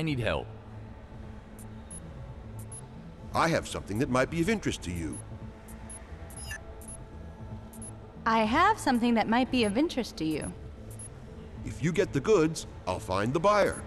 I need help. I have something that might be of interest to you. I have something that might be of interest to you. If you get the goods, I'll find the buyer.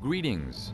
Greetings.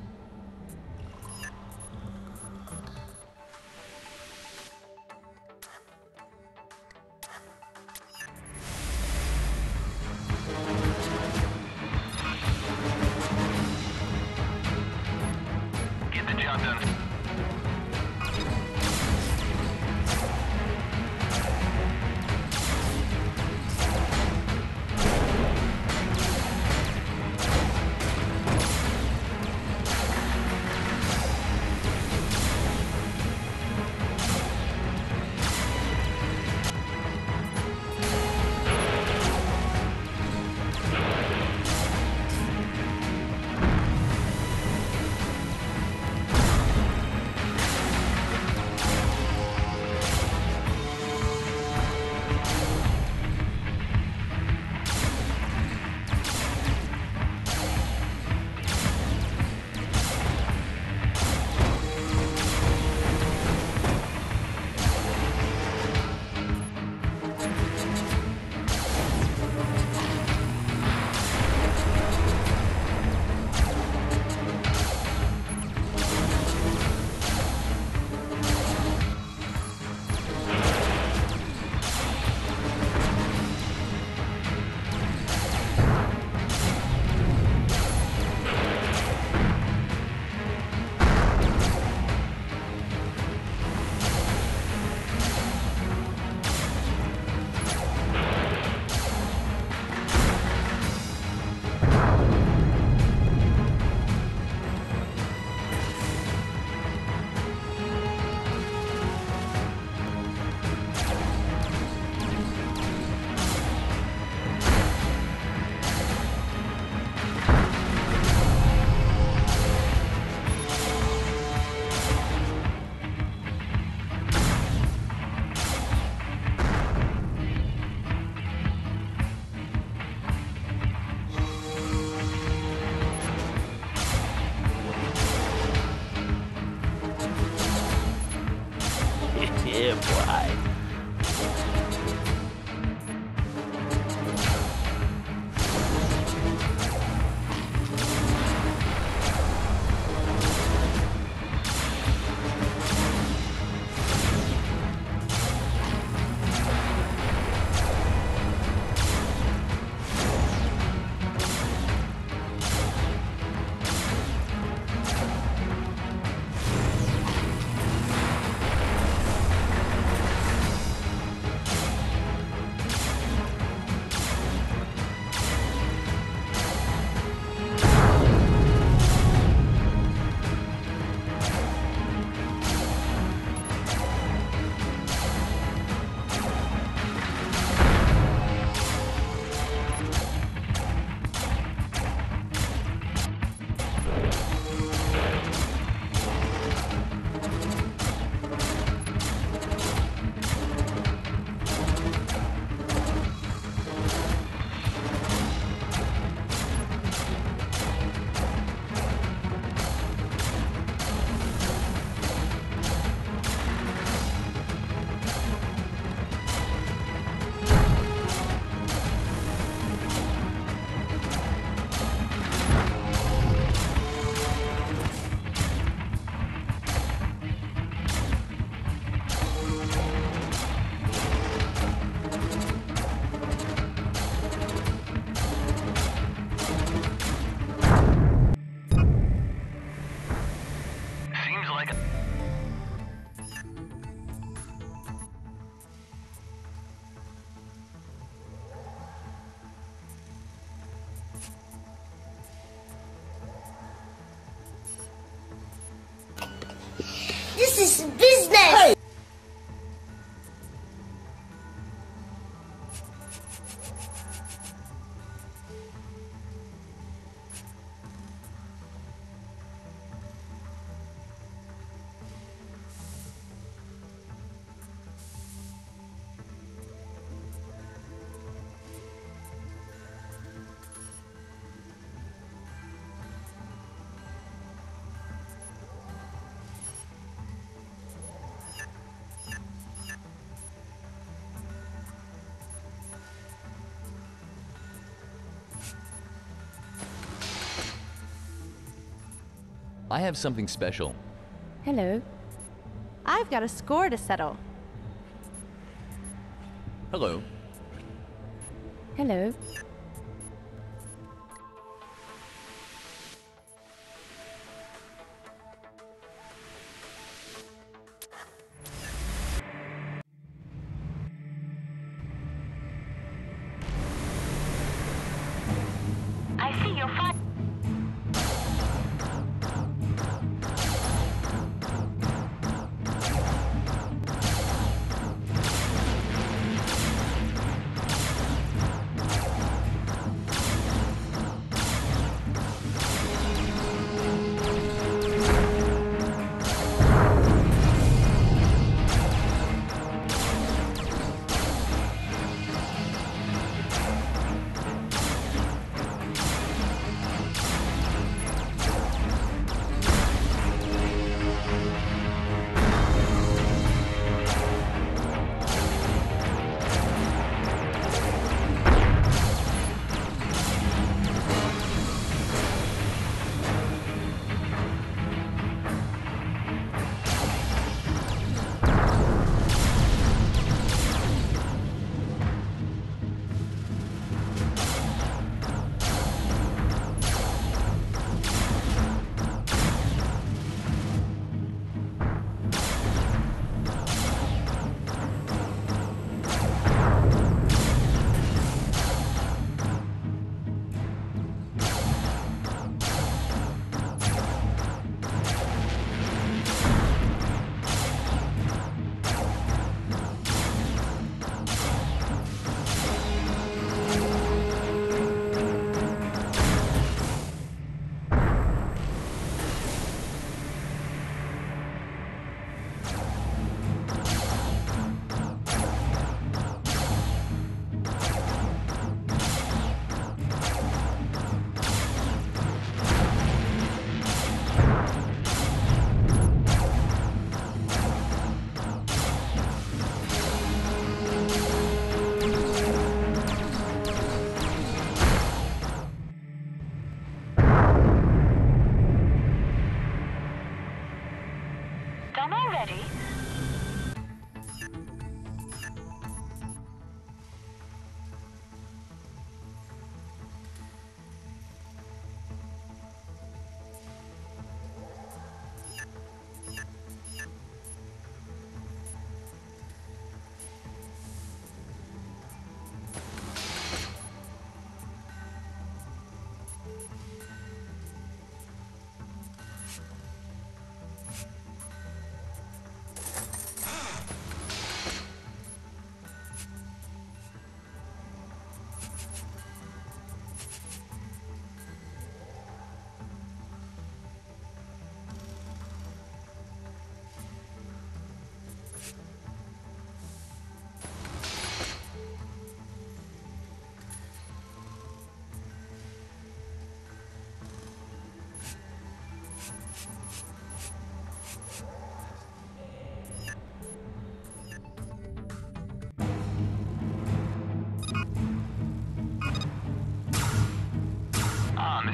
here. This is I have something special. Hello. I've got a score to settle. Hello. Hello.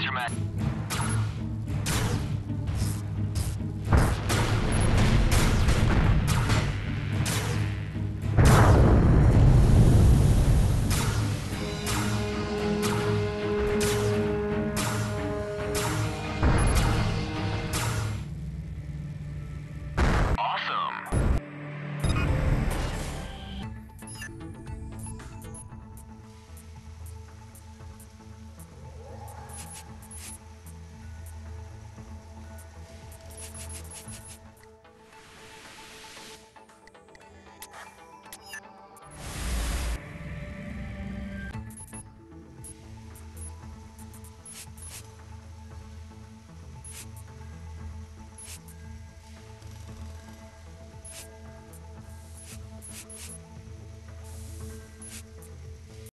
Roger, man.